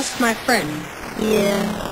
asked my friend. Yeah.